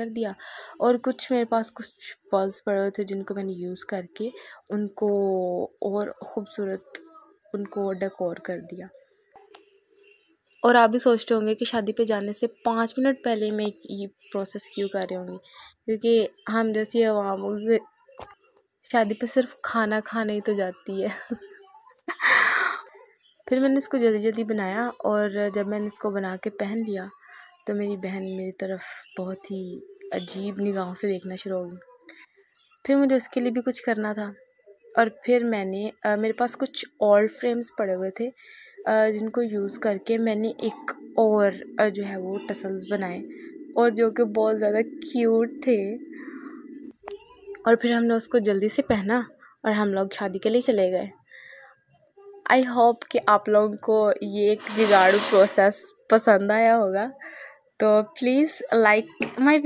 कर दिया। और कुछ मेरे पास कुछ पर्ल्स पड़े हुए थे जिनको मैंने यूज़ करके उनको और ख़ूबसूरत उनको डेकोर कर दिया। और आप भी सोचते होंगे कि शादी पे जाने से पाँच मिनट पहले मैं ये प्रोसेस क्यों कर रही होंगी? क्योंकि हम जैसी आवाम शादी पे सिर्फ़ खाना खाने ही तो जाती है। फिर मैंने इसको जल्दी जल्दी बनाया और जब मैंने इसको बना के पहन लिया तो मेरी बहन मेरी तरफ़ बहुत ही अजीब निगाहों से देखना शुरू हो गई। फिर मुझे उसके लिए भी कुछ करना था। और फिर मैंने आ, मेरे पास कुछ और फ्रेम्स पड़े हुए थे आ, जिनको यूज़ करके मैंने एक और जो है वो टसल्स बनाए। और जो कि बहुत ज़्यादा क्यूट थे। और फिर हमने उसको जल्दी से पहना और हम लोग शादी के लिए चले गए। आई होप कि आप लोगों को ये एक जिगाड़ू प्रोसेस पसंद आया होगा। तो प्लीज़ लाइक माई